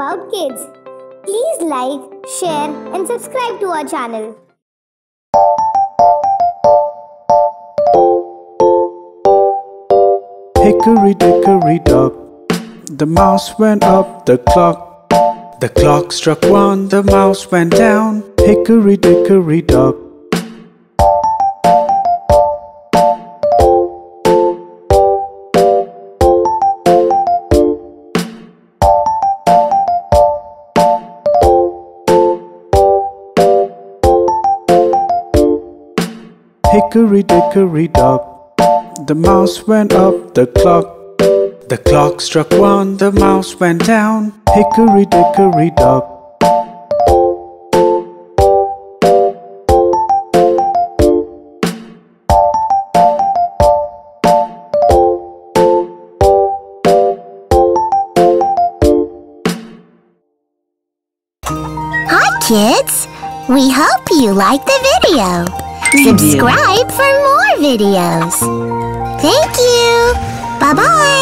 about kids. Please like, share and subscribe to our channel. Hickory dickory dock, the mouse went up the clock. The clock struck one, the mouse went down. Hickory dickory dock. Hickory dickory dock, the mouse went up the clock. The clock struck one, the mouse went down. Hickory dickory dock. Hi, kids! We hope you liked the video. Subscribe for more videos. Thank you. Bye-bye.